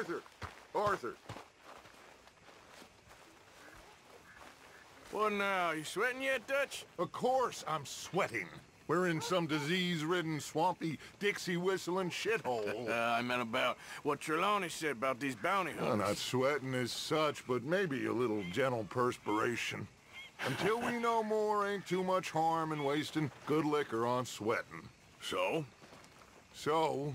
Arthur! Arthur! What now? You sweating yet, Dutch? Of course I'm sweating. We're in some disease-ridden, swampy, Dixie-whistling shithole. Uh, I meant about what Trelawney said about these bounty I'm hunters. not sweating as such, but maybe a little gentle perspiration. Until we know more, ain't too much harm in wasting good liquor on sweating. So? So,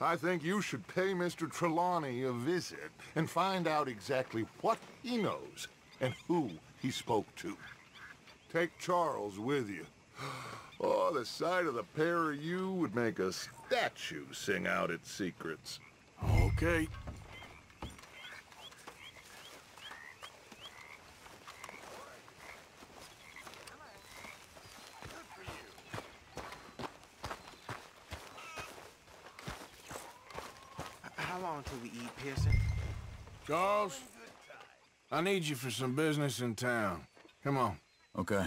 I think you should pay Mr. Trelawney a visit and find out exactly what he knows and who he spoke to. Take Charles with you. Oh, the sight of the pair of you would make a statue sing out its secrets. Okay. How long till we eat, Pearson? Charles, I need you for some business in town. Come on. Okay.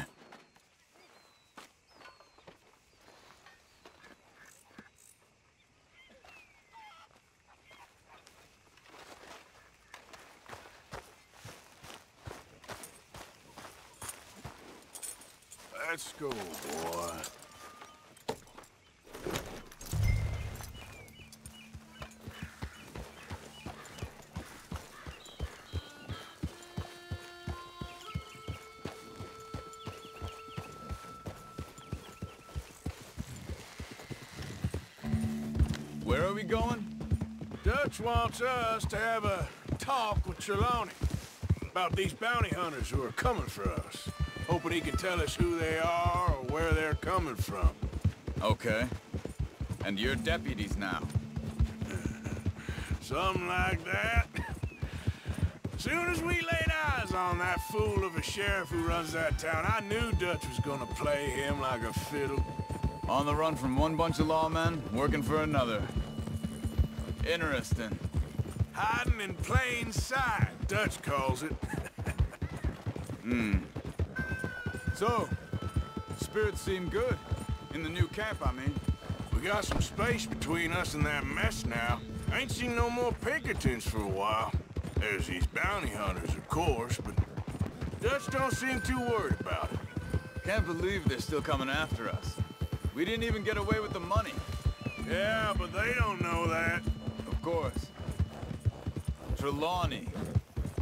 Wants us to have a talk with Trelawney about these bounty hunters who are coming for us. Hoping he can tell us who they are or where they're coming from. Okay. And you're deputies now. Something like that. Soon as we laid eyes on that fool of a sheriff who runs that town, I knew Dutch was gonna play him like a fiddle. On the run from one bunch of lawmen, working for another. Interesting. Hiding in plain sight, Dutch calls it. Hmm. So, spirits seem good. In the new camp, I mean. We got some space between us and that mess now. Ain't seen no more Pinkertons for a while. There's these bounty hunters, of course, but Dutch don't seem too worried about it. Can't believe they're still coming after us. We didn't even get away with the money. Yeah, but they don't know that. Course. Trelawney.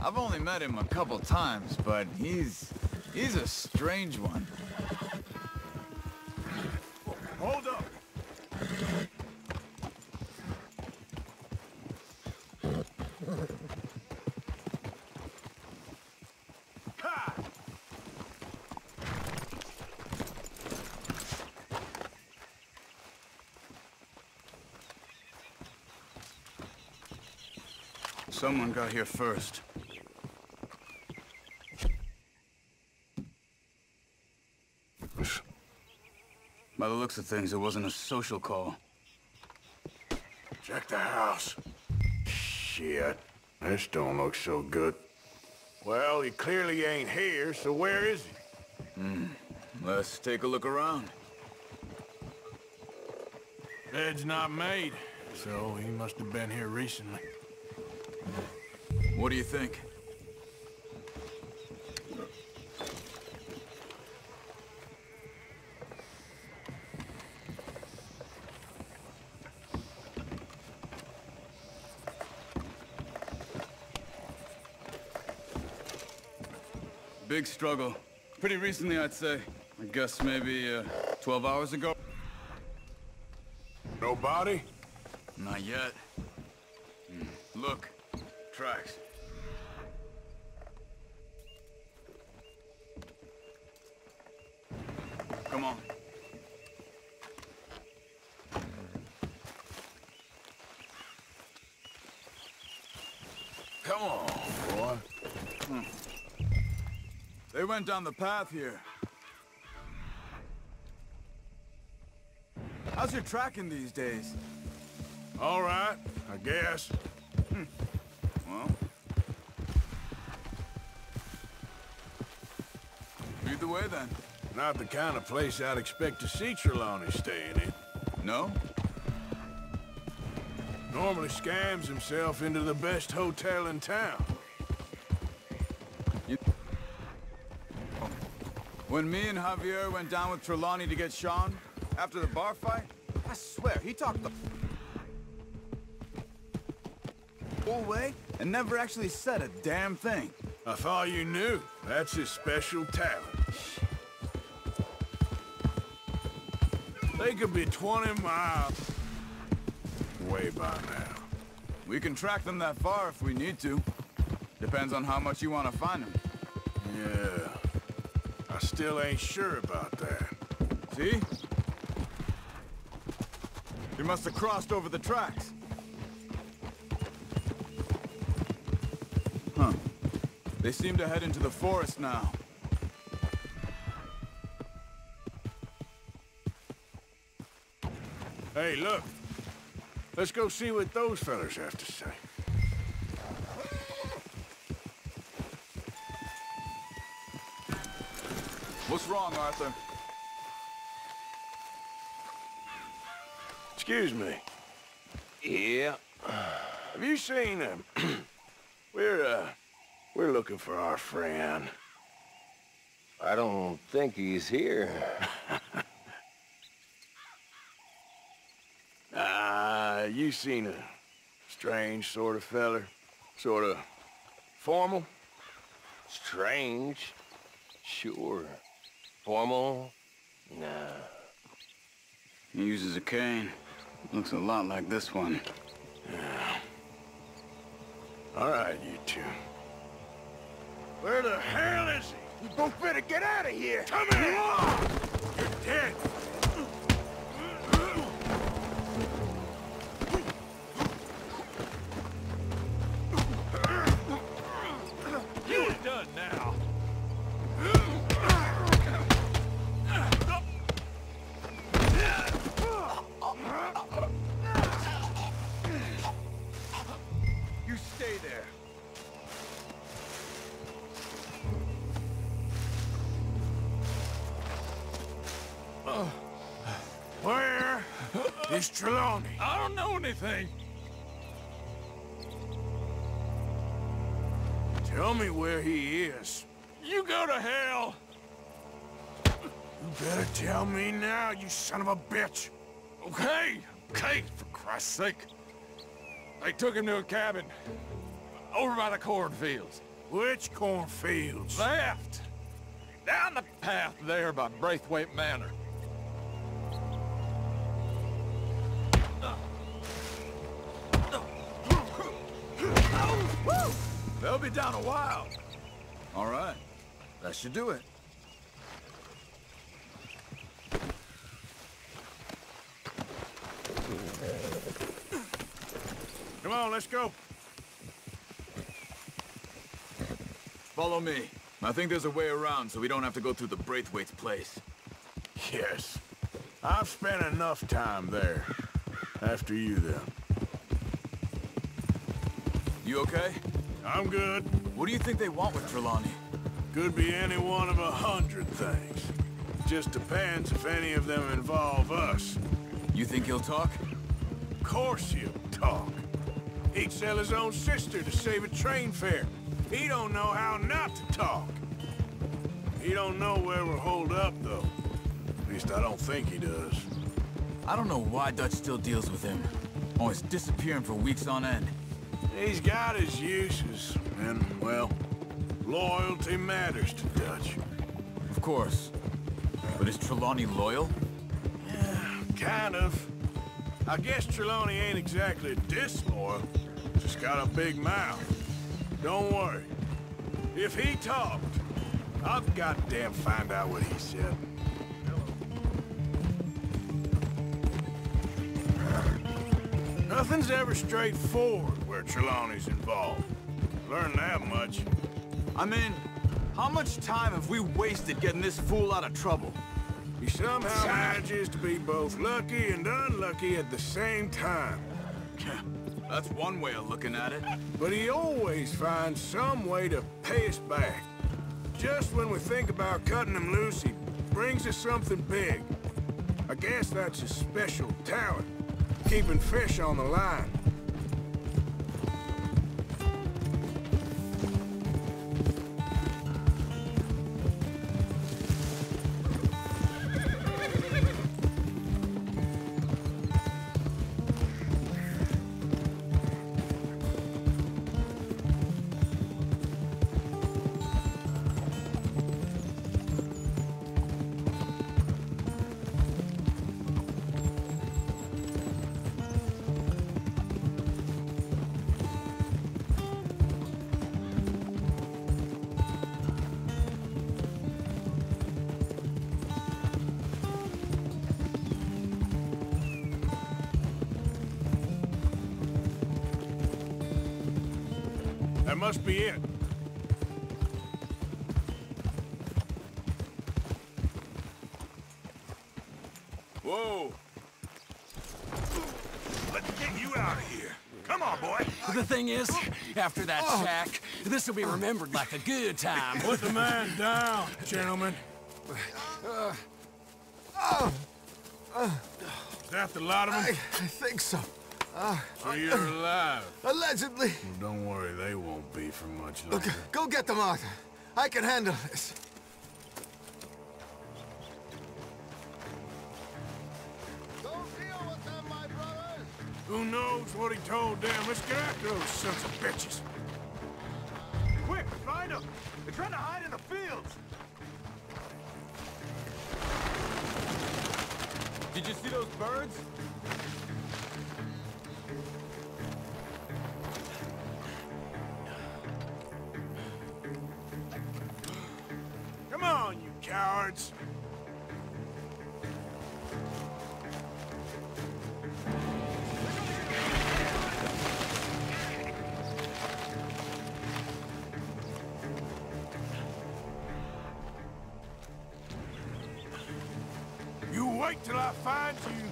I've only met him a couple times, but he's... he's a strange one. Hold up. Ha! Someone got here first. By the looks of things, it wasn't a social call. Check the house. Shit. This don't look so good. Well, he clearly ain't here, so where is he? Hmm. Let's take a look around. Bed's not made, so he must have been here recently. What do you think? Big struggle. Pretty recently, I'd say. I guess maybe uh, 12 hours ago. No body? Not yet. They went down the path here. How's your tracking these days? All right, I guess. Hmm. Well... Either way, then. Not the kind of place I'd expect to see Trelawney staying in. Eh? No? Normally scams himself into the best hotel in town. When me and Javier went down with Trelawney to get Sean, after the bar fight, I swear, he talked the whole way and never actually said a damn thing. I thought you knew. That's his special talent. They could be 20 miles away by now. We can track them that far if we need to. Depends on how much you want to find them. Yeah. I still ain't sure about that. See? We must have crossed over the tracks. Huh. They seem to head into the forest now. Hey, look. Let's go see what those fellas have to say. Wrong, Arthur? Excuse me. Yeah. Have you seen him? we're, uh, we're looking for our friend. I don't think he's here. Ah, you seen a strange sort of feller? Sort of formal? Strange? Sure. Formal? Nah. He uses a cane. Looks a lot like this one. All right, you two. Where the hell is he? You both better get out of here! Come here! You're dead! Trelawney? I don't know anything. Tell me where he is. You go to hell. You better tell me now, you son of a bitch. Okay, okay, for Christ's sake. They took him to a cabin over by the cornfields. Which cornfields? Left. Down the path there by Braithwaite Manor. Down a while. All right. That should do it. Come on, let's go. Follow me. I think there's a way around so we don't have to go through the Braithwaite's place. Yes. I've spent enough time there. After you, then. You okay? I'm good. What do you think they want with Trelawney? Could be any one of a hundred things. Just depends if any of them involve us. You think he'll talk? Of course he'll talk. He'd sell his own sister to save a train fare. He don't know how not to talk. He don't know where we're holed up, though. At least I don't think he does. I don't know why Dutch still deals with him. Always disappearing for weeks on end. He's got his uses, and, well, loyalty matters to Dutch. Of course. But is Trelawney loyal? Yeah, kind of. I guess Trelawney ain't exactly disloyal. Just got a big mouth. Don't worry. If he talked, I'll goddamn find out what he said. Nothing's ever straightforward where Trelawney's involved. Learned that much. I mean, how much time have we wasted getting this fool out of trouble? He somehow manages to be both lucky and unlucky at the same time. That's one way of looking at it. But he always finds some way to pay us back. Just when we think about cutting him loose, he brings us something big. I guess that's his special talent, keeping fish on the line. Thing is, after that shack, this will be remembered like a good time. Put the man down, gentlemen. Is that the lot of them? I think so. Uh, So you're alive. Allegedly. Well, don't worry, they won't be for much longer. Look, longer. go get them, Arthur. I can handle this. Who knows what he told them? Let's get after those sons of bitches. Quick, find them! They're trying to hide in the fields! Did you see those birds? Come on, you cowards. I find you.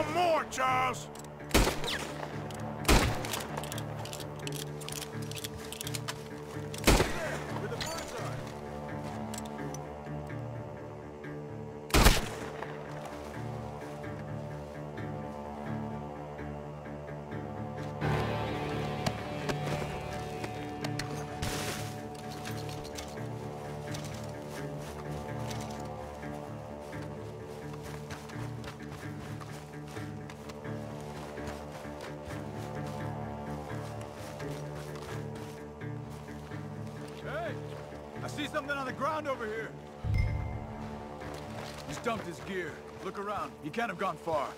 One more, Charles. Ground over here. He's dumped his gear. Look around. He can't have gone far.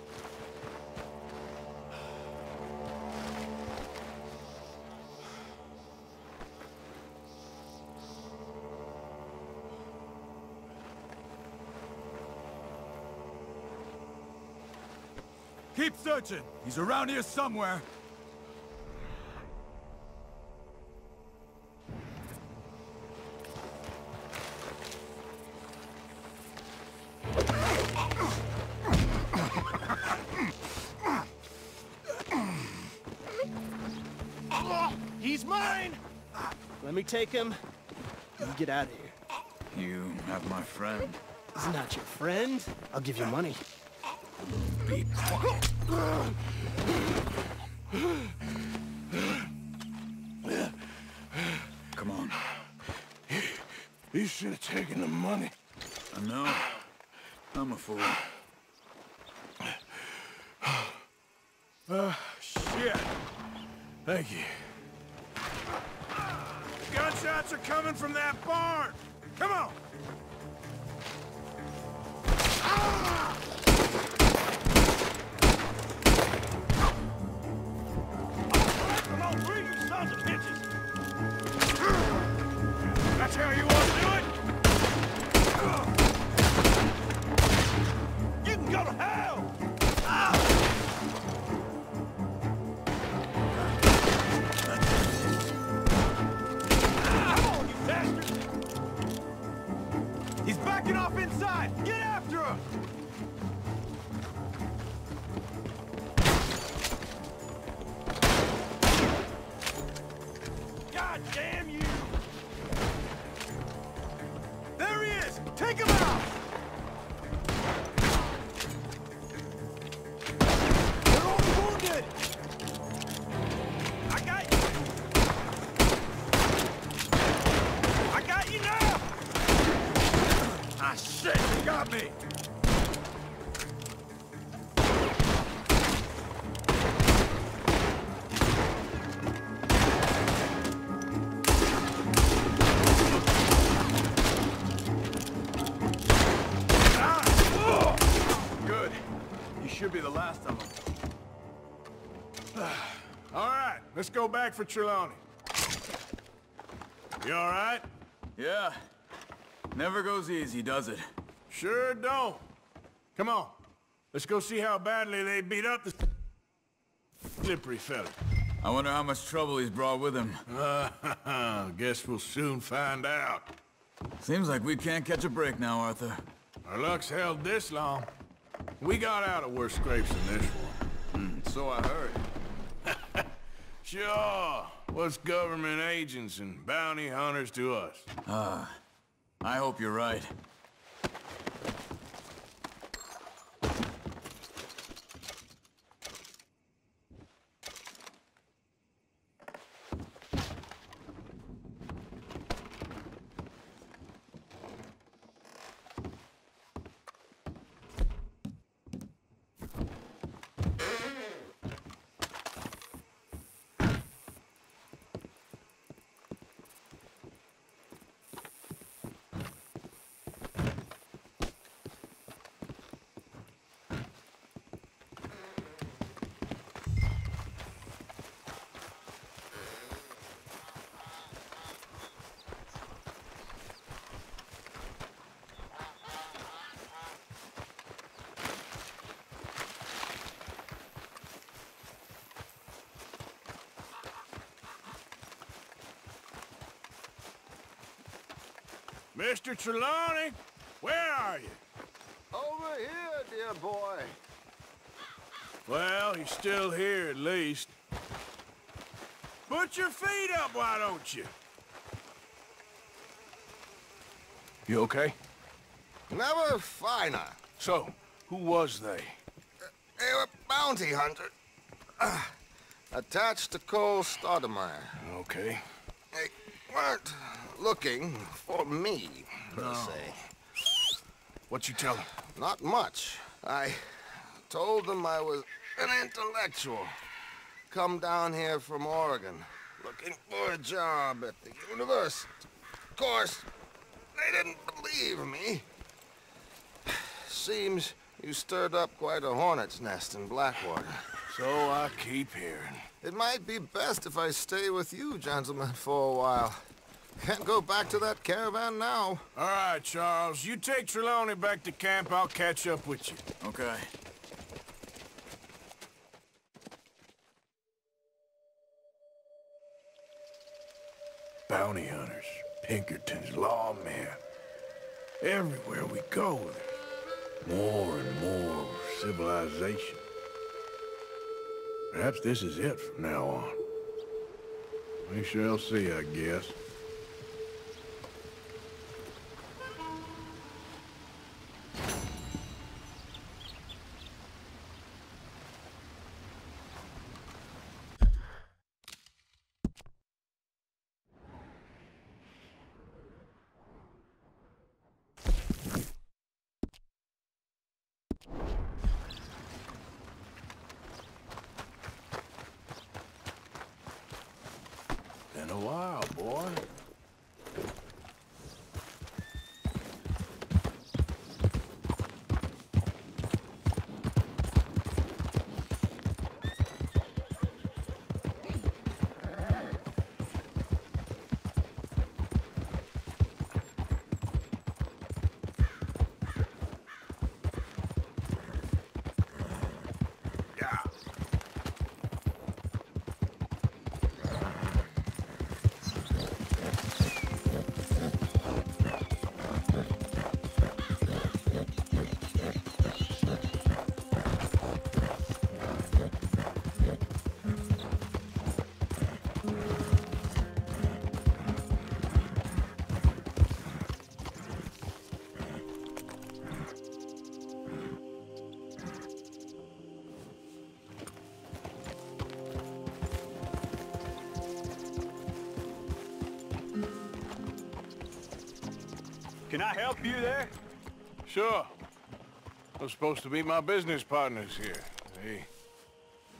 Keep searching. He's around here somewhere. He's mine! Let me take him. You get out of here. You have my friend. He's not your friend. I'll give you money. Be quiet. Come on. You should have taken the money. I know. I'm a fool. Uh, shit. Thank you. He's backing off inside! Get after him! God damn you! There he is! Take him out! Go back for Trelawney. You all right? Yeah. Never goes easy, does it? Sure don't. Come on. Let's go see how badly they beat up the slippery fella. I wonder how much trouble he's brought with him. Uh, guess we'll soon find out. Seems like we can't catch a break now, Arthur. Our luck's held this long. We got out of worse scrapes than this one. So I heard. Sure. What's government agents and bounty hunters to us? Ah, I hope you're right. Mr. Trelawney, where are you? Over here, dear boy. Well, he's still here at least. Put your feet up, why don't you? You okay? Never finer. So, who was they? They were bounty hunter. Ah, attached to Cole Stoudemire. Okay. They weren't looking for me, per se. What you tell them? Not much. I told them I was an intellectual. Come down here from Oregon, looking for a job at the university. Of course, they didn't believe me. Seems you stirred up quite a hornet's nest in Blackwater. So I keep hearing. It might be best if I stay with you, gentlemen, for a while. Can't go back to that caravan now. All right, Charles. You take Trelawney back to camp. I'll catch up with you. Okay. Bounty hunters, Pinkertons, lawmen. Everywhere we go, there's more and more civilization. Perhaps this is it from now on. We shall see, I guess. Can I help you there? Sure. Those supposed to be my business partners here. They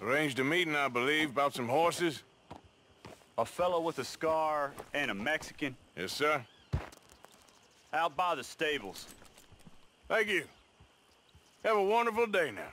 arranged a meeting, I believe, about some horses. A fellow with a scar and a Mexican. Yes, sir. Out by the stables. Thank you. Have a wonderful day now.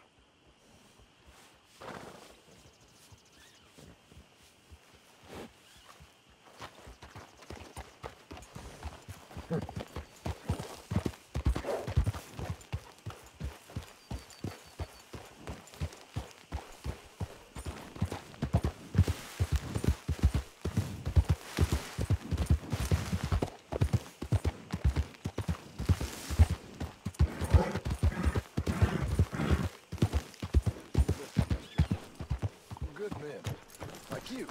Good men. Like you.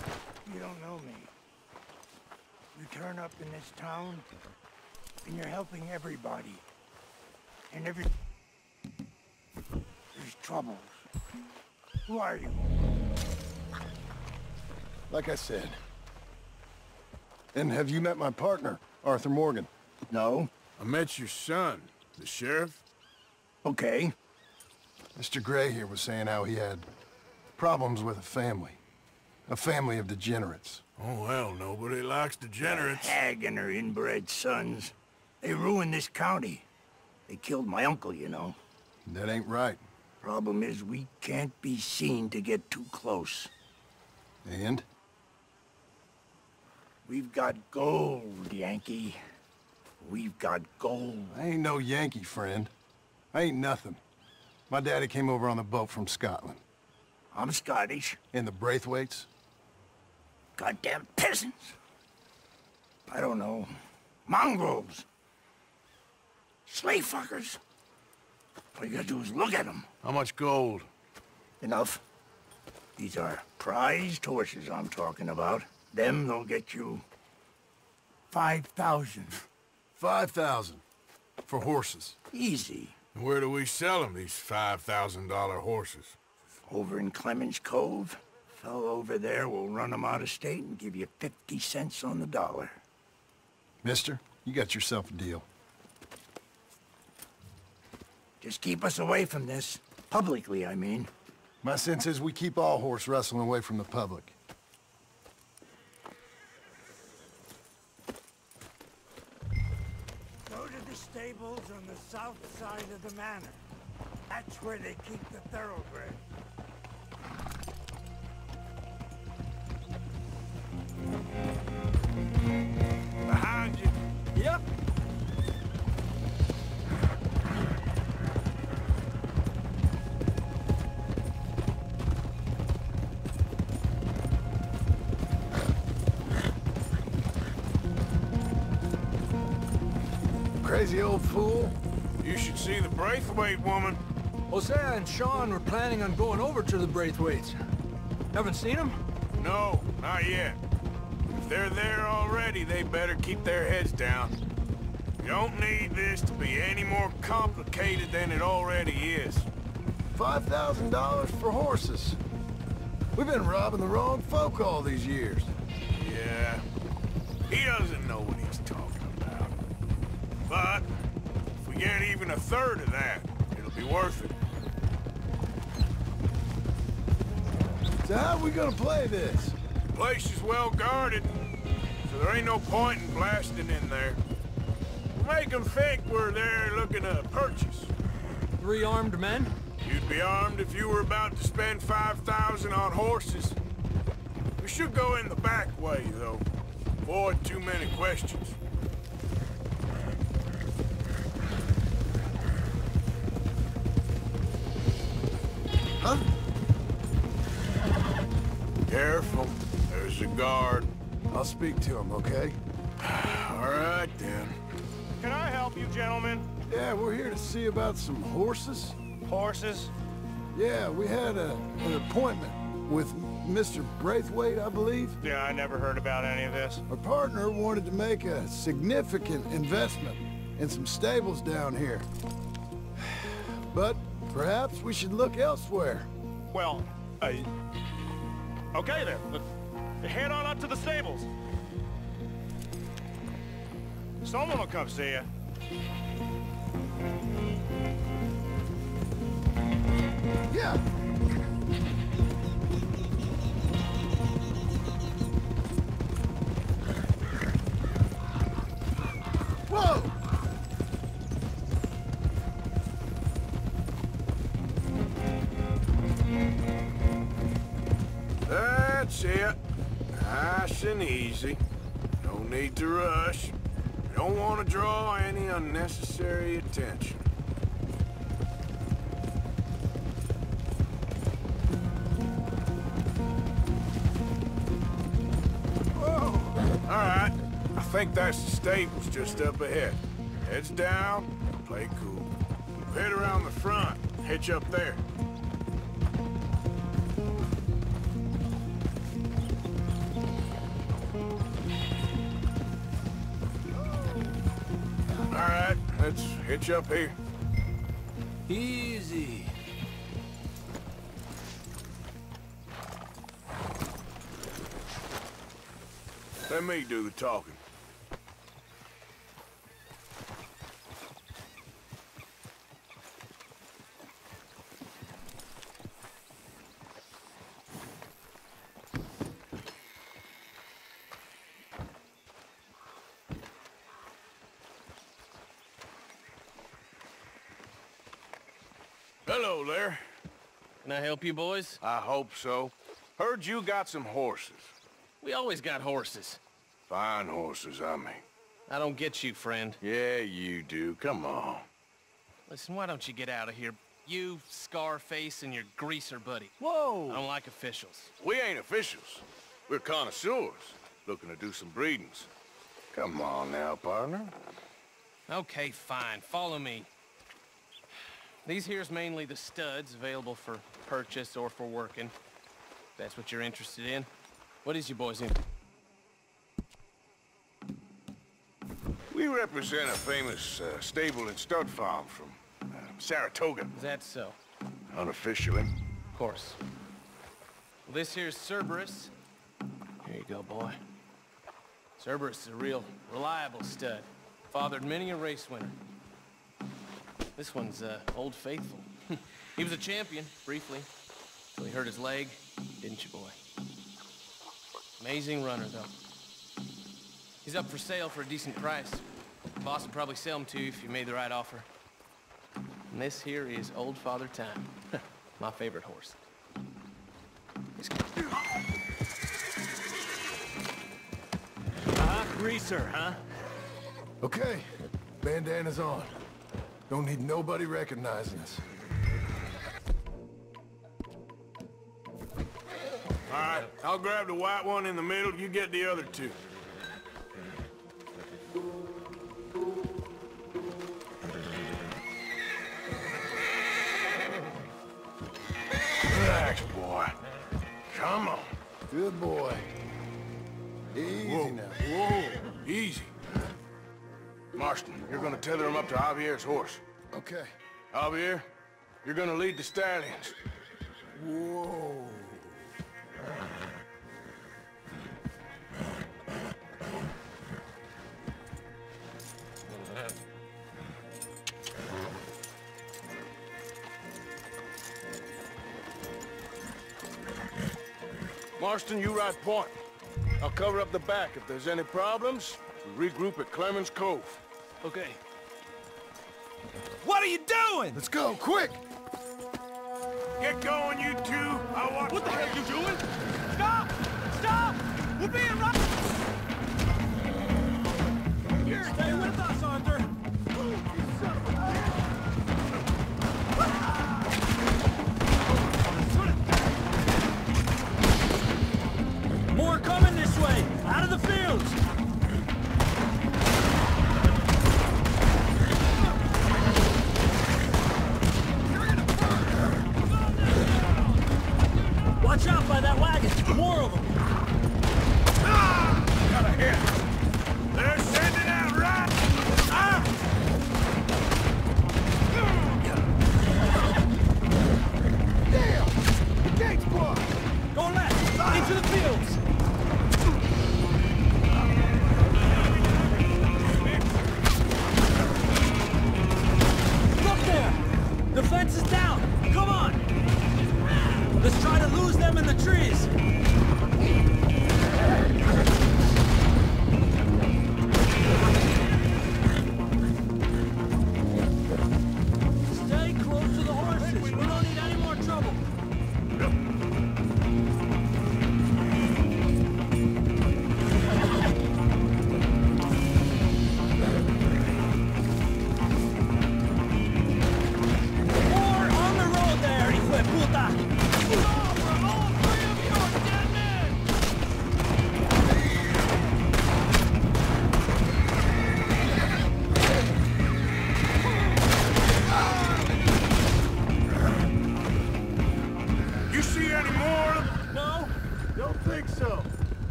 You don't know me. You turn up in this town, and you're helping everybody. And every... There's troubles. Who are you? Like I said. And have you met my partner, Arthur Morgan? No. I met your son, the sheriff. Okay. Mr. Gray here was saying how he had problems with a family. A family of degenerates. Oh, well, nobody likes degenerates. Hag and her inbred sons. They ruined this county. They killed my uncle, you know. That ain't right. Problem is, we can't be seen to get too close. And? We've got gold, Yankee. We've got gold. I ain't no Yankee, friend. I ain't nothing. My daddy came over on the boat from Scotland. I'm Scottish. And the Braithwaites? Goddamn peasants. I don't know. Mongrels. Slave fuckers. All you gotta do is look at them. How much gold? Enough. These are prized horses I'm talking about. Them, they'll get you... 5,000. 5,000. For horses. Easy. And where do we sell them, these $5,000 horses? Over in Clemens Cove. Fellow over there will run them out of state and give you 50 cents on the dollar. Mister, you got yourself a deal. Just keep us away from this. Publicly, I mean. My sense is we keep all horse wrestling away from the public. Go to the stables on the south side of the manor. That's where they keep the thoroughbred. Behind you. Yep. Crazy old fool. You should see the Braithwaite woman. Hosea and Sean were planning on going over to the Braithwaites. Haven't seen them? No, not yet. If they're there already, they better keep their heads down. Don't need this to be any more complicated than it already is. $5,000 for horses. We've been robbing the wrong folk all these years. Yeah, he doesn't know what he's talking about. But, if we get even a third of that, it'll be worth it. So how are we gonna play this? The place is well guarded, so there ain't no point in blasting in there. We'll make them think we're there looking to purchase. Three armed men? You'd be armed if you were about to spend 5,000 on horses. We should go in the back way, though. Avoid too many questions. Huh? Careful. There's a guard. I'll speak to him, okay? All right, then. Can I help you, gentlemen? Yeah, we're here to see about some horses. Horses? Yeah, we had a, an appointment with Mr. Braithwaite, I believe. Yeah, I never heard about any of this. Our partner wanted to make a significant investment in some stables down here. But perhaps we should look elsewhere. Well, uh, okay then. Let's head on up to the stables. Someone will come see you. Yeah. Draw any unnecessary attention. All right. I think that's the stables just up ahead. Heads down, play cool. Head around the front, hitch up there. Hitch up here. Easy. Let me do the talking. Hello there. Can I help you boys? I hope so. Heard you got some horses. We always got horses. Fine horses, I mean. I don't get you, friend. Yeah, you do. Come on. Listen, why don't you get out of here? You, Scarface, and your greaser buddy. Whoa! I don't like officials. We ain't officials. We're connoisseurs, looking to do some breedings. Come on now, partner. Okay, fine. Follow me. These here's mainly the studs available for purchase or for working. If that's what you're interested in. What is you boys in? We represent a famous uh, stable and stud farm from uh, Saratoga. Is that so? Unofficially. Of course. Well, this here's Cerberus. Here you go, boy. Cerberus is a real reliable stud. Fathered many a race winner. This one's uh, Old Faithful. he was a champion, briefly, till he hurt his leg, didn't you, boy? Amazing runner, though. He's up for sale for a decent price. Boss would probably sell him to you if you made the right offer. And this here is Old Father Time, my favorite horse. Uh-huh, greaser, huh? Okay, bandana's on. Don't need nobody recognizing us. All right, I'll grab the white one in the middle. You get the other two. Relax, boy. Come on. Good boy. Easy Whoa, now. whoa, easy. Marston, you're gonna tether him up to Javier's horse. Okay. Javier, you're gonna lead the stallions. Whoa. Marston, you ride point. I'll cover up the back. If there's any problems, we regroup at Clemens Cove. Okay. What are you doing? Let's go, quick! Get going, you two. I'll watch What the hell are you doing? Stop! Stop! We're being robbed! Here, stay with us, Arthur! More coming this way! Out of the fields! Watch out by that wagon! More of them! Ah! Got a hit! They're sending out right! Ah! Damn! The gate's blocked! Go left! Ah. Into the fields! The fence is down! lose them in the trees.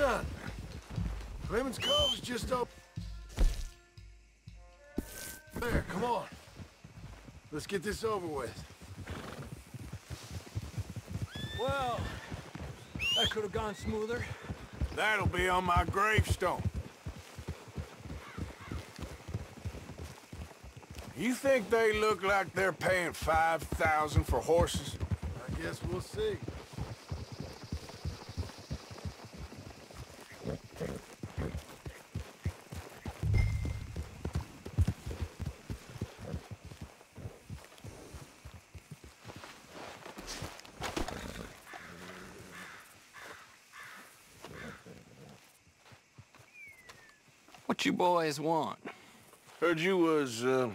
Done. Clemens Cove's just up. There, come on. Let's get this over with. Well, that could have gone smoother. That'll be on my gravestone. You think they look like they're paying 5000 for horses? I guess we'll see. What you boys want? Heard you was, uh...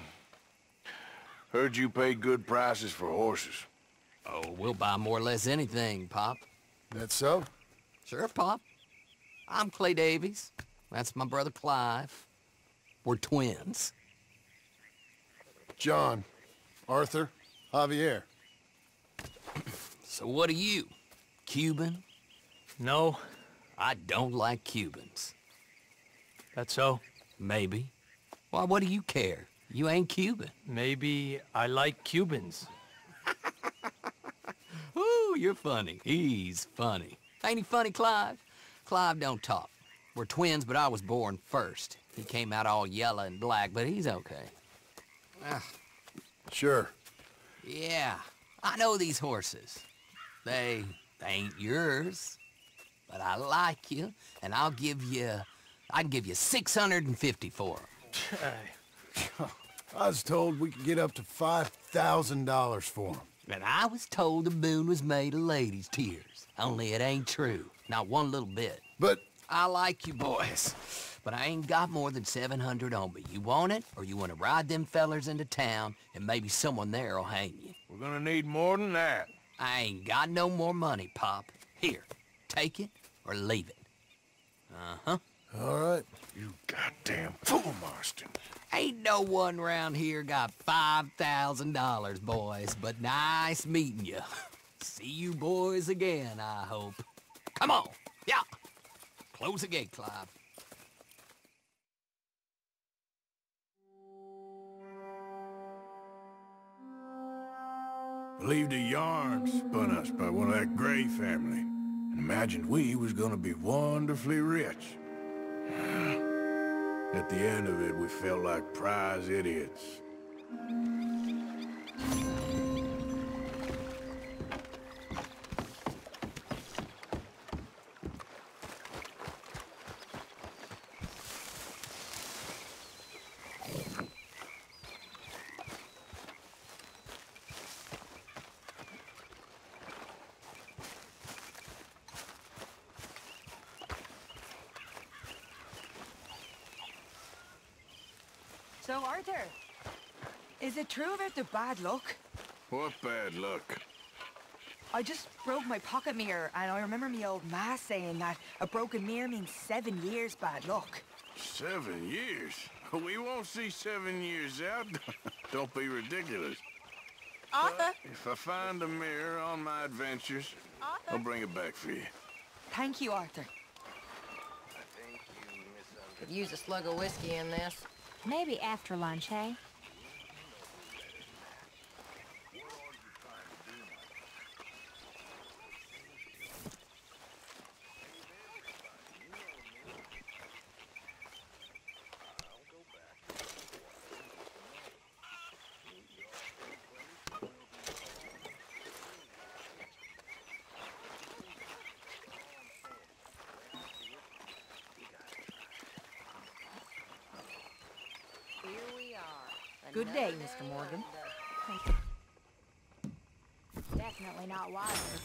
Heard you paid good prices for horses. Oh, we'll buy more or less anything, Pop. That so? Sure, Pop. I'm Clay Davies. That's my brother Clive. We're twins. John, Arthur, Javier. So what are you? Cuban? No. I don't like Cubans. That so? Maybe. Why, what do you care? You ain't Cuban. Maybe I like Cubans. Ooh, you're funny. He's funny. Ain't he funny, Clive? Clive don't talk. We're twins, but I was born first. He came out all yellow and black, but he's okay. Ah, Sure. yeah, I know these horses. They, they ain't yours, but I like you, and I'll give you, I can give you 650 for them. I was told we could get up to $5,000 for them. And I was told the moon was made of ladies' tears. Only it ain't true. Not one little bit. But I like you boys, but I ain't got more than 700 on me. You want it, or you want to ride them fellers into town, and maybe someone there'll hang you. We're gonna need more than that. I ain't got no more money, Pop. Here, take it or leave it. Uh-huh. All right. You goddamn fool, Marston. Ain't no one round here got $5,000, boys, but nice meeting you. See you boys again, I hope. Come on, yeah. Close the gate, Clive. Believed a yarn spun us by one of that Gray family, and imagined we was gonna be wonderfully rich. At the end of it, we felt like prize idiots. It true about the bad luck? What bad luck? I just broke my pocket mirror, and I remember me old ma saying that a broken mirror means seven years bad luck. Seven years? We won't see seven years out. Don't be ridiculous. Arthur? If I find a mirror on my adventures, I'll bring it back for you. Thank you, Arthur. Could use a slug of whiskey in this. Maybe after lunch, hey? Here we are. Good day, Mr. Morgan. Definitely not wiser.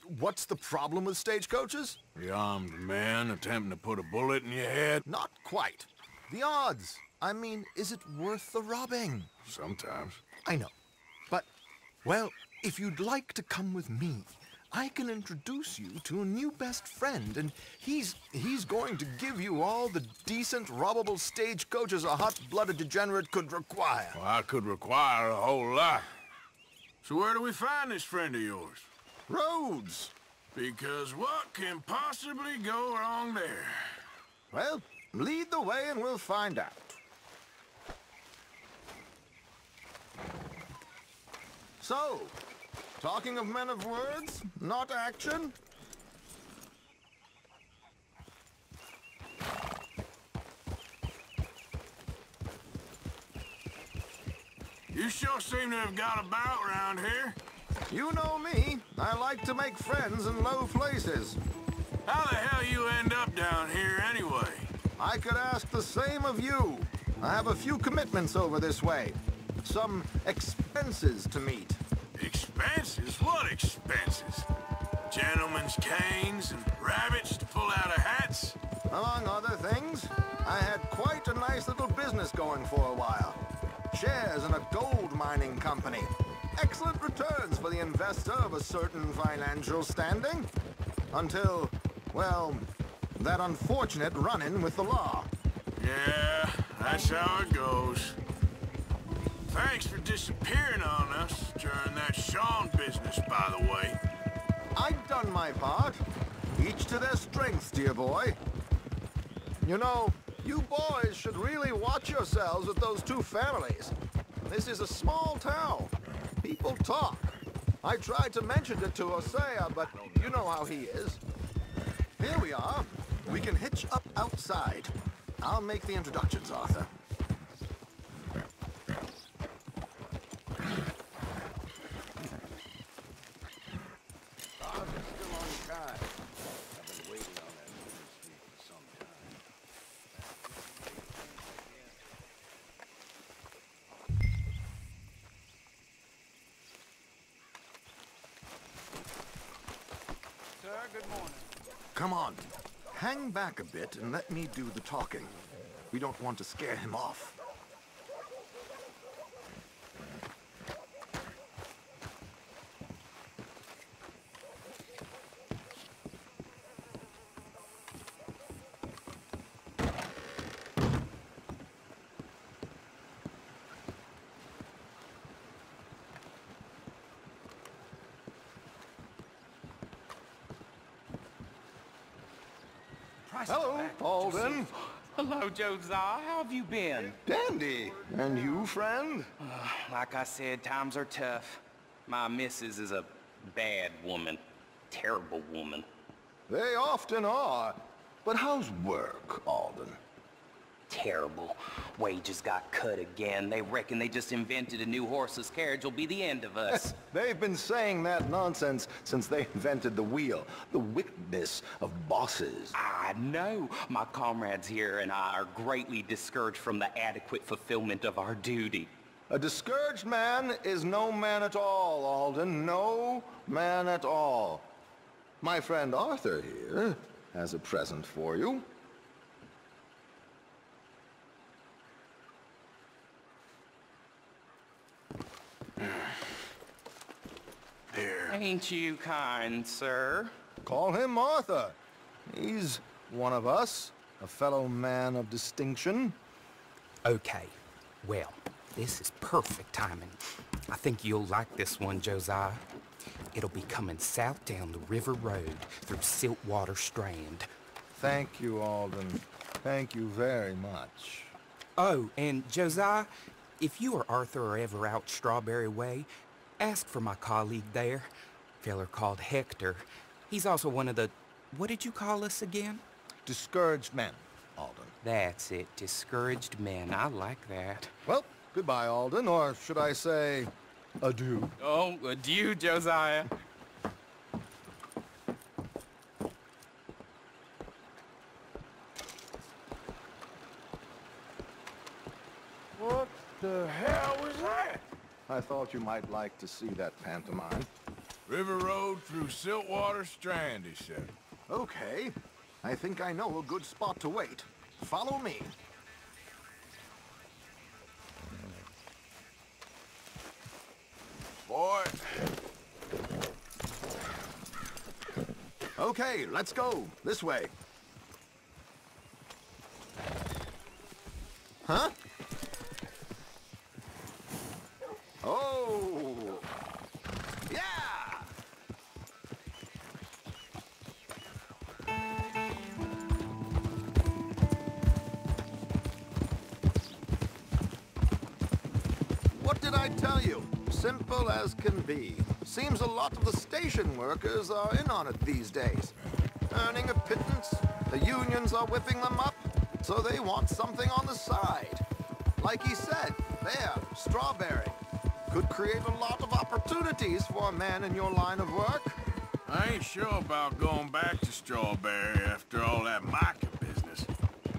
what's the problem with stagecoaches? The armed man attempting to put a bullet in your head? Not quite. The odds. I mean, is it worth the robbing? Sometimes. I know. But, well, if you'd like to come with me, I can introduce you to a new best friend, and he's he's going to give you all the decent, robbable stagecoaches a hot-blooded degenerate could require. Well, I could require a whole lot. So where do we find this friend of yours? Roads. Because what can possibly go wrong there? Well, lead the way and we'll find out. So, talking of men of words, not action? You sure seem to have got about round here. You know me. I like to make friends in low places. How the hell you end up down here anyway? I could ask the same of you. I have a few commitments over this way. Some expenses to meet. Expenses? What expenses? Gentlemen's canes and rabbits to pull out of hats? Among other things, I had quite a nice little business going for a while. Shares in a gold mining company. Excellent returns for the investor of a certain financial standing. Until, well, that unfortunate run-in with the law. Yeah, that's how it goes. Thanks for disappearing on us during that Sean business, by the way. I've done my part. Each to their strengths, dear boy. You know, you boys should really watch yourselves with those two families. This is a small town. People talk. I tried to mention it to Hosea, but you know how he is. Here we are. We can hitch up outside. I'll make the introductions, Arthur. Sir, good morning. Come on. Back a bit and let me do the talking. We don't want to scare him off. Hello, Alden. Hello, Josiah. How have you been? Dandy. And you, friend? like I said, times are tough. My missus is a bad woman. Terrible woman. They often are. But how's work, Alden? Terrible. Wages got cut again. They reckon they just invented a new horseless carriage will be the end of us. They've been saying that nonsense since they invented the wheel. The wickedness of bosses. I know. My comrades here and I are greatly discouraged from the adequate fulfillment of our duty. A discouraged man is no man at all, Alden. No man at all. My friend Arthur here has a present for you. Here. Ain't you kind, sir? Call him Arthur. He's one of us, a fellow man of distinction. Okay. Well, this is perfect timing. I think you'll like this one, Josiah. It'll be coming south down the River Road through Siltwater Strand. Thank you, Alden. Thank you very much. Oh, and Josiah, if you or Arthur are ever out Strawberry Way, ask for my colleague there, feller called Hector. He's also one of the... What did you call us again? Discouraged men, Alden. That's it. Discouraged men. I like that. Well, goodbye, Alden, or should I say, adieu. Oh, adieu, Josiah. What the hell was that? I thought you might like to see that pantomime. River Road through Siltwater Strand, he said. Okay. I think I know a good spot to wait. Follow me. Boy. Okay, let's go. This way. Huh? Be. Seems a lot of the station workers are in on it these days. Earning a pittance, the unions are whipping them up, so they want something on the side. Like he said, there, strawberry. Could create a lot of opportunities for a man in your line of work. I ain't sure about going back to Strawberry after all that Micah business.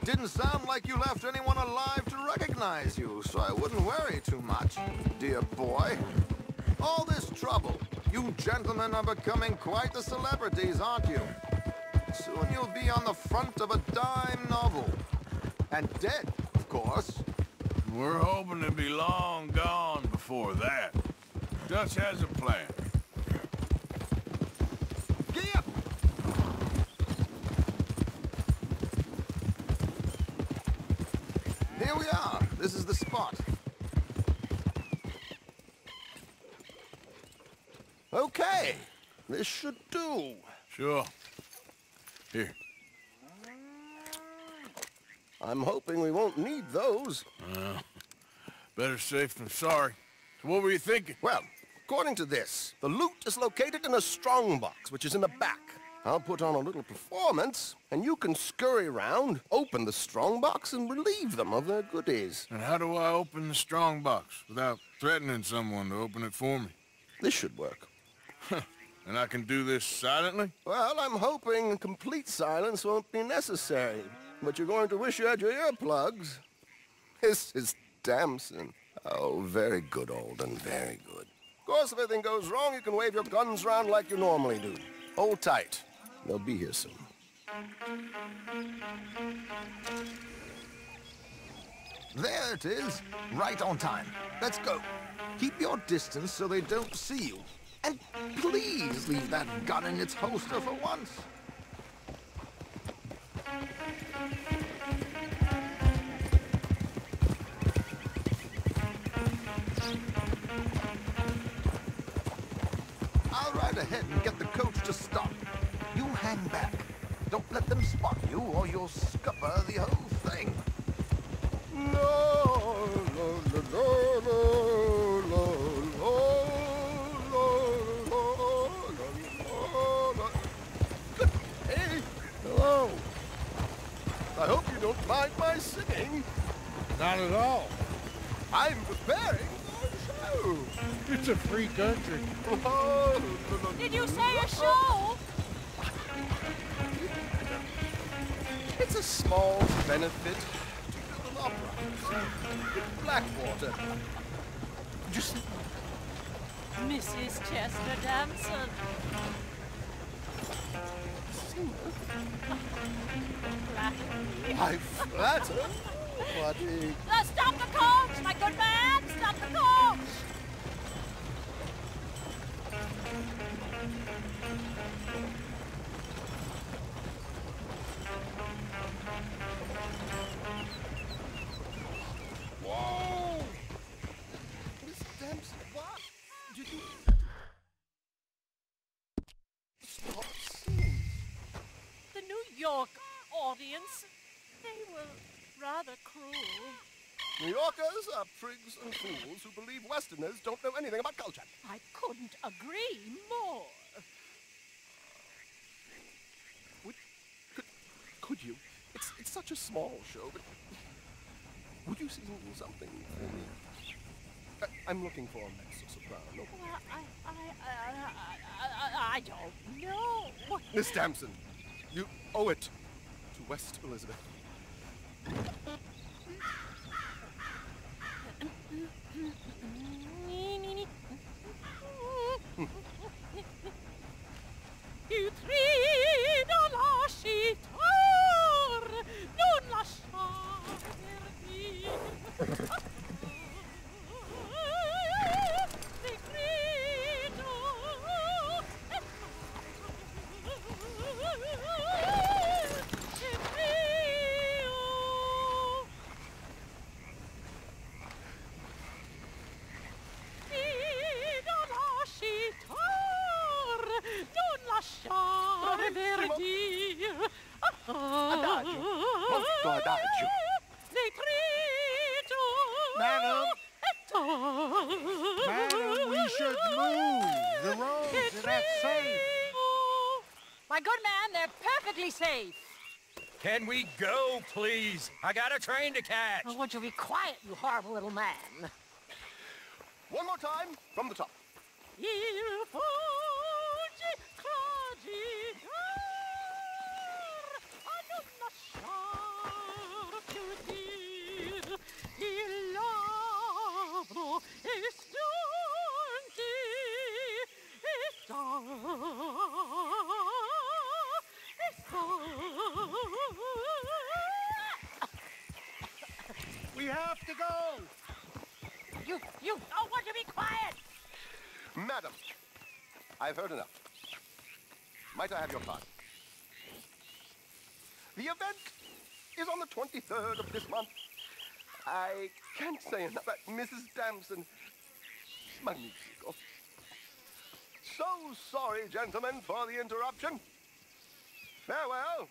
Didn't sound like you left anyone alive to recognize you, so I wouldn't worry too much, dear boy. All this trouble. You gentlemen are becoming quite the celebrities, aren't you? Soon you'll be on the front of a dime novel. And dead, of course. We're hoping to be long gone before that. Dutch has a plan. Here we are. This is the spot. This should do. Sure. Here. I'm hoping we won't need those. Uh, better safe than sorry. So what were you thinking? Well, according to this, the loot is located in a strongbox, which is in the back. I'll put on a little performance, and you can scurry around, open the strongbox, and relieve them of their goodies. And how do I open the strongbox without threatening someone to open it for me? This should work. and I can do this silently? Well, I'm hoping complete silence won't be necessary. But you're going to wish you had your earplugs. This is Damson. Oh, very good, Alden, very good. Of course, if anything goes wrong, you can wave your guns around like you normally do. Hold tight. They'll be here soon. There it is. Right on time. Let's go. Keep your distance so they don't see you. And please leave that gun in its holster for once. I'll ride ahead and get the coach to stop. You hang back. Don't let them spot you or you'll scupper the whole thing. No, no, no, no, no, hello. I hope you don't mind my singing. Not at all. I'm preparing for a show. It's a free country. Oh, no, no, Did you say a show? It's a small benefit to build an opera in Blackwater. Just Mrs. Chester Damson. I flatter. What a... Uh, stop the coach, my good man! Stop the coach! Whoa! Miss Dempsey, what? Did you... Stop singing. The New York audience, they were rather cruel. New Yorkers are prigs and fools who believe Westerners don't know anything about culture. I couldn't agree more. could could you? It's, it's such a small show, but would you sing something for me? I, I'm looking for a mezzo-soprano. Well, I, I, I, I, I don't know. Miss Damson, you owe it to West Elizabeth. Più trido lascitor, non please? I got a train to catch. Oh, would you to be quiet, you horrible little man? One more time, from the top. We have to go. You, you don't want to be quiet! Madam, I've heard enough. Might I have your card? The event is on the 23rd of this month. I can't say enough about Mrs. Damson. Magnifico. So sorry, gentlemen, for the interruption. Farewell.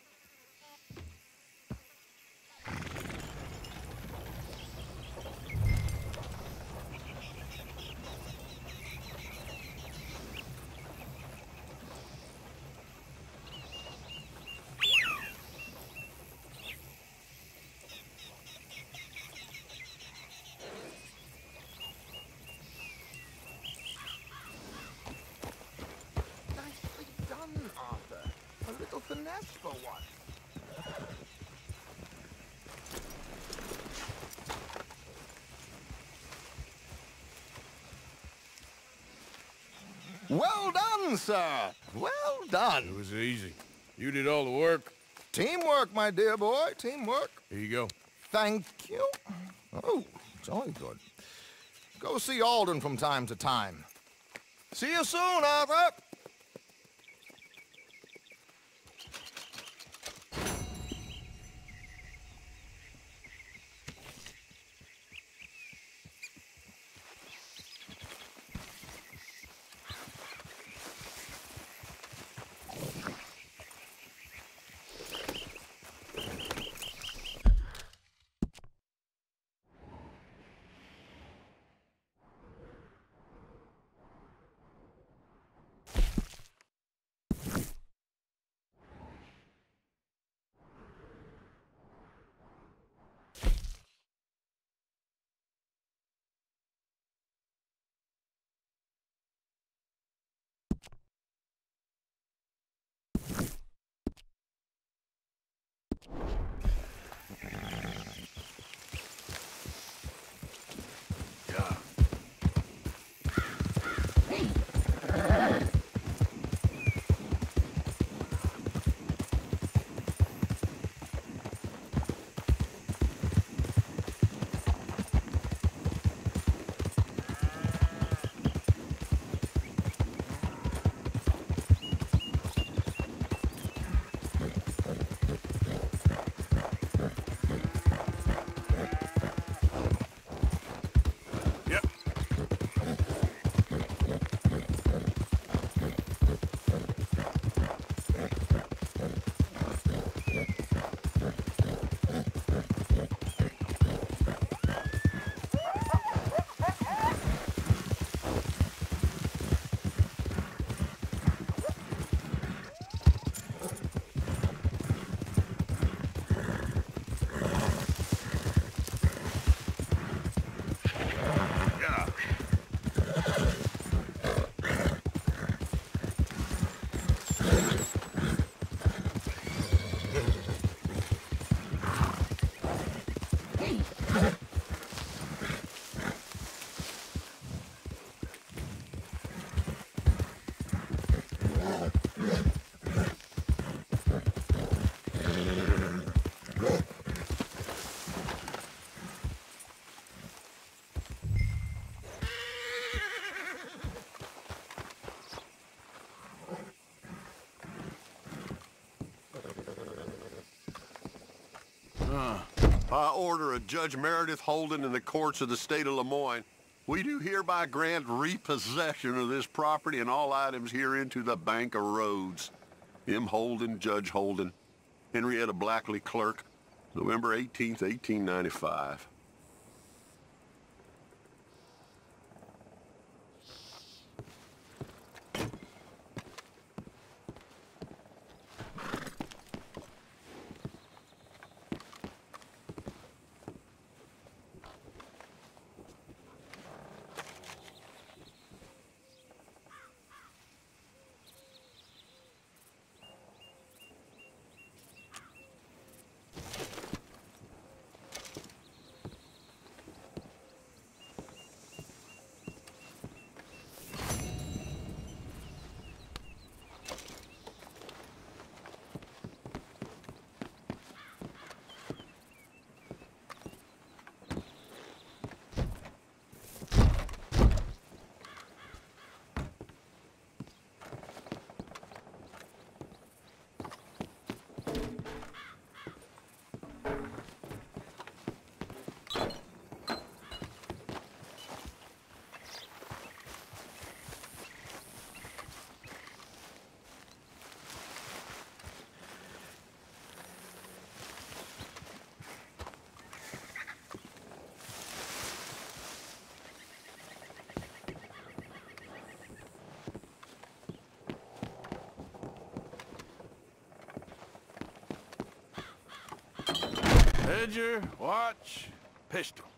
Nicely done, Arthur. A little finesse for once. Well done, sir. Well done. It was easy. You did all the work. Teamwork, my dear boy. Teamwork. Here you go. Thank you. Oh, jolly good. Go see Alden from time to time. See you soon, Arthur. By order of Judge Meredith Holden in the courts of the state of Lemoyne, we do hereby grant repossession of this property and all items herein to the Bank of Rhodes. M. Holden, Judge Holden. Henrietta Blackley, clerk. November 18th, 1895. Ledger, watch, pistol.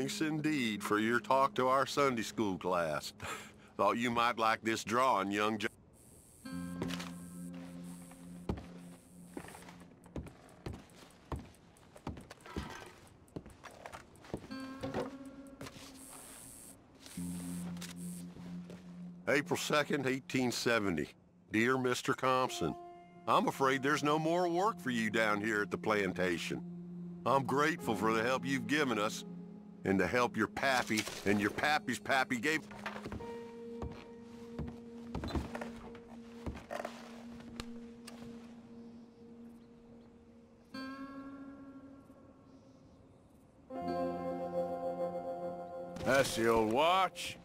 Thanks indeed for your talk to our Sunday school class. Thought you might like this drawing, young Joe. April 2nd, 1870. Dear Mr. Thompson, I'm afraid there's no more work for you down here at the plantation. I'm grateful for the help you've given us and to help your pappy and your pappy's pappy gave... That's the old watch.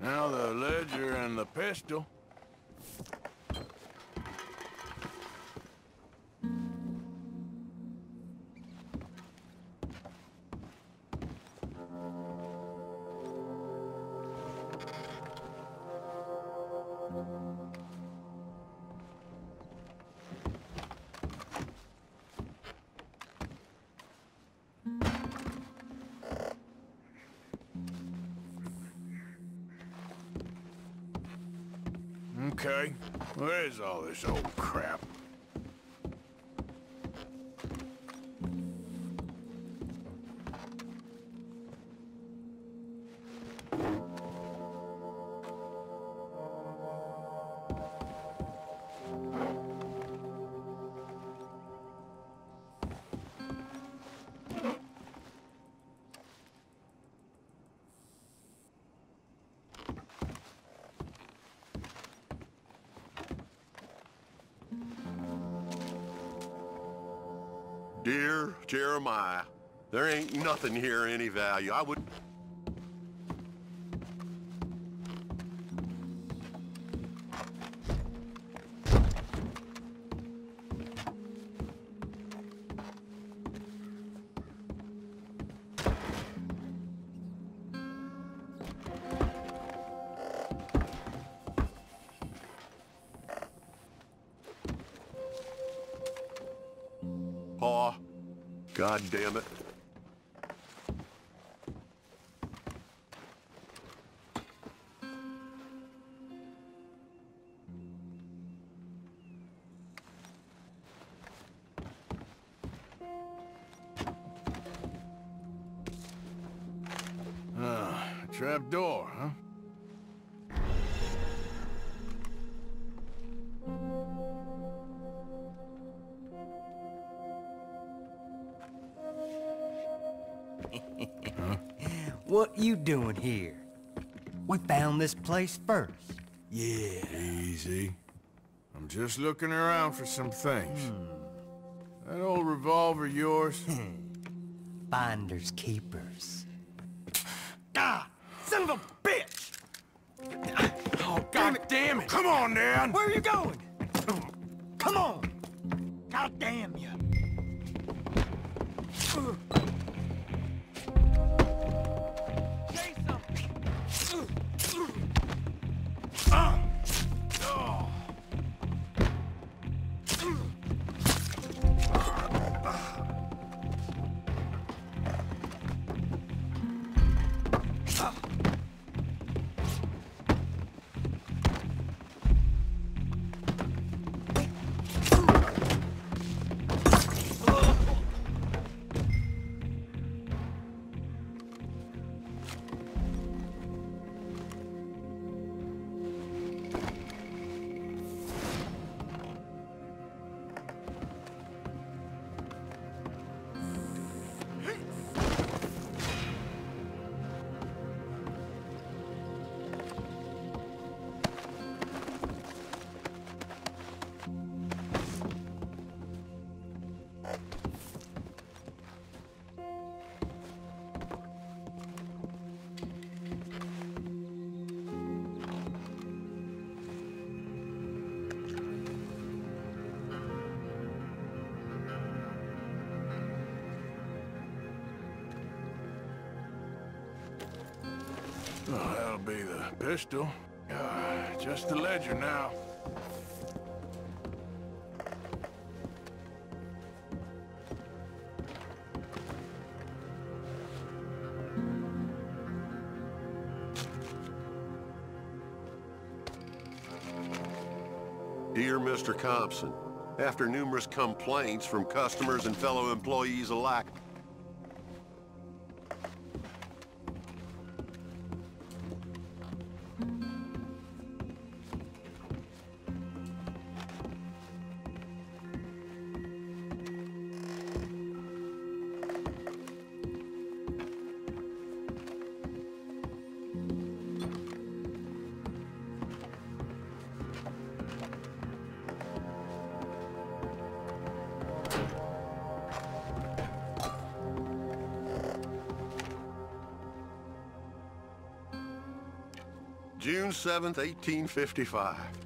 Now the ledger and the pistol. Where's there ain't nothing here any value. I would... you doing here? We found this place first. Yeah. Easy. I'm just looking around for some things. That old revolver yours? Finders keepers. Ah! Son of a bitch! Oh, god damn it! Come on, Dan! Where are you going? Come on! God damn you! Pistol. Uh, just the ledger now. Dear Mr. Compson, after numerous complaints from customers and fellow employees alike, June 7th, 1855.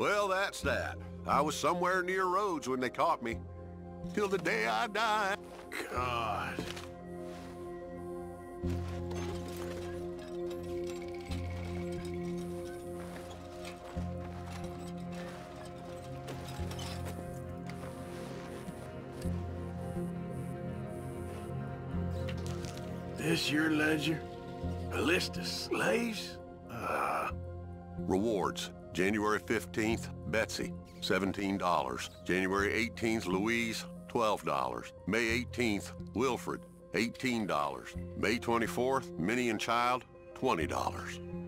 Well, that's that. I was somewhere near Rhodes when they caught me. Till the day I die. God. This your ledger? A list of slaves? Ah. Rewards. January 15th, Betsy, $17. January 18th, Louise, $12. May 18th, Wilfred, $18. May 24th, Minnie and Child, $20.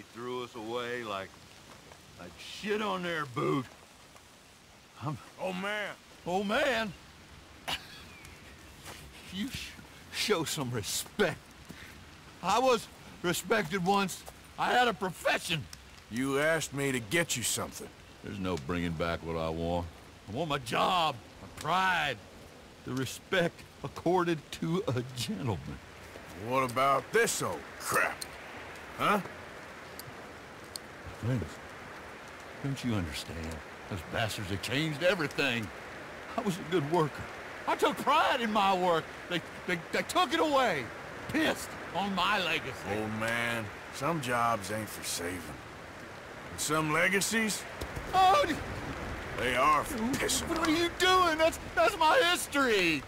They threw us away like, like shit on their boot. I'm... Oh, man. Oh, man. You sh show some respect. I was respected once. I had a profession. You asked me to get you something. There's no bringing back what I want. I want my job, my pride, the respect accorded to a gentleman. What about this old crap? Huh? Friends, don't you understand? Those bastards have changed everything. I was a good worker. I took pride in my work. They, they, they took it away. Pissed on my legacy. Old man, some jobs ain't for saving. And some legacies, Oh, they are for pissing. what are you doing? That's, that's my history.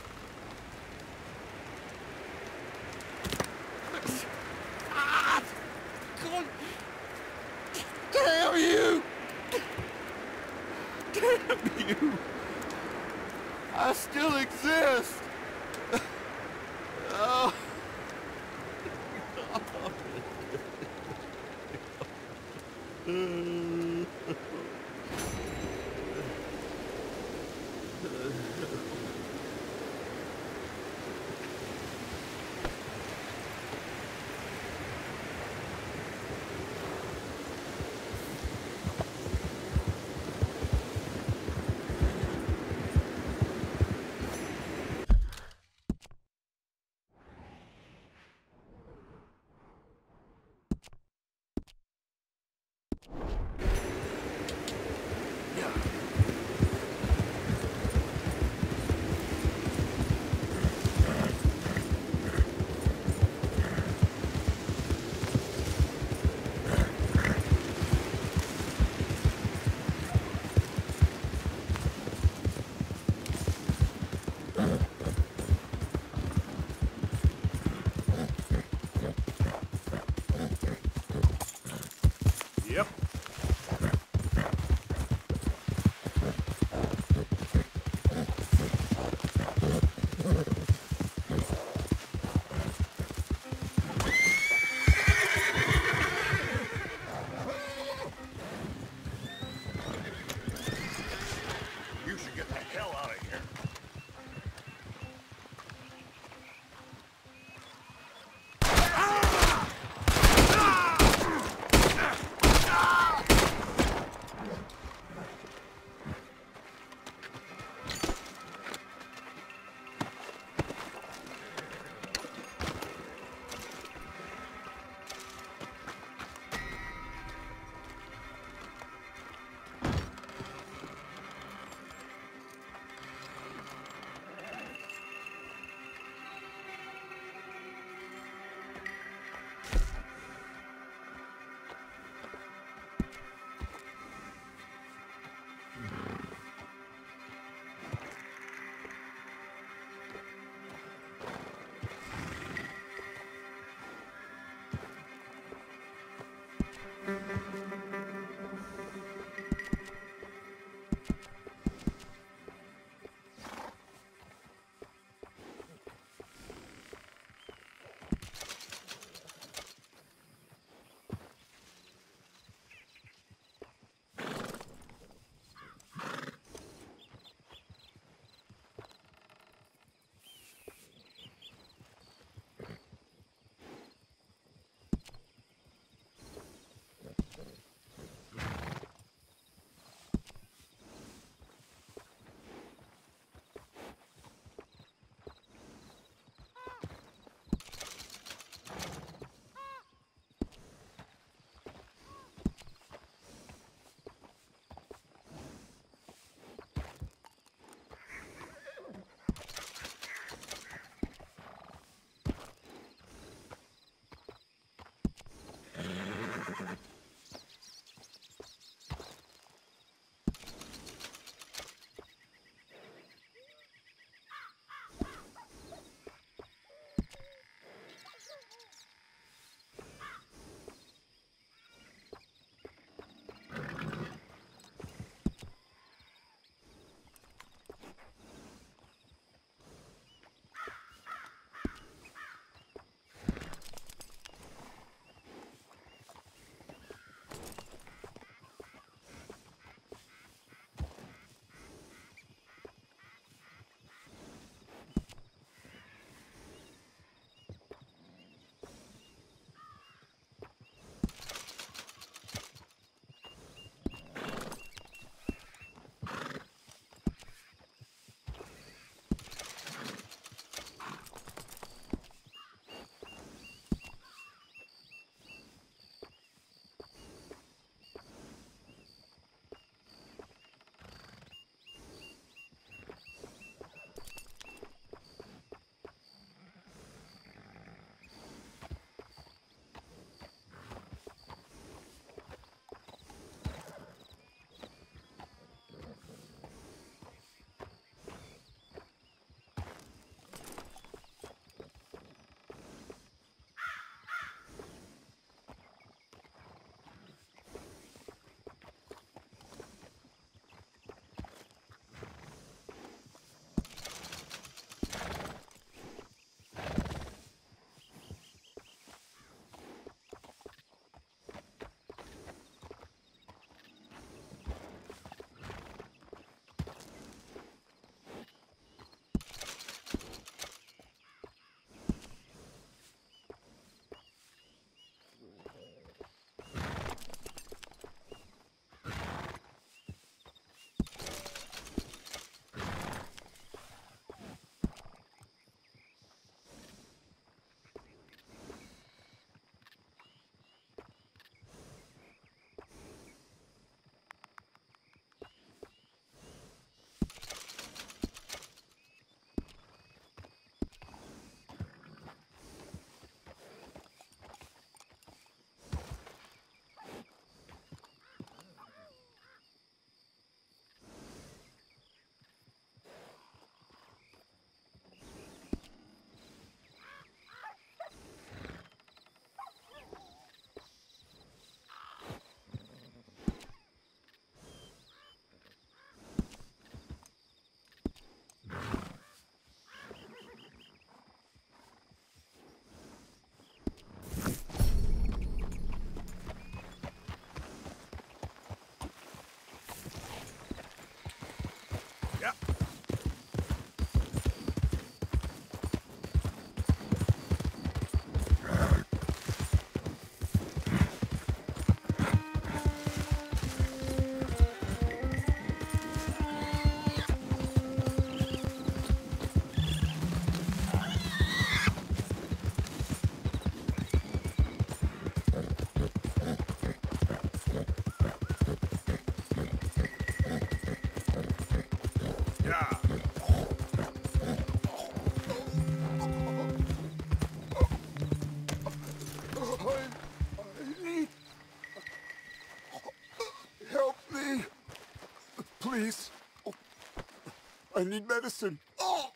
I need medicine. Oh!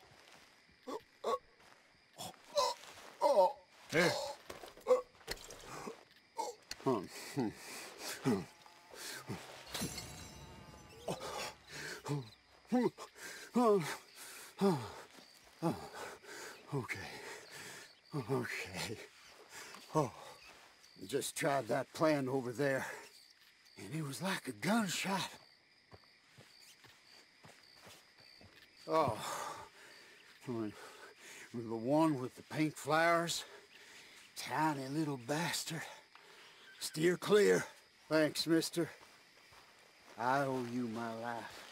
Oh! Here. Okay. Okay. Oh, just tried that plan over there, and it was like a gunshot. Oh, the one with the pink flowers, tiny little bastard. Steer clear. Thanks, mister. I owe you my life.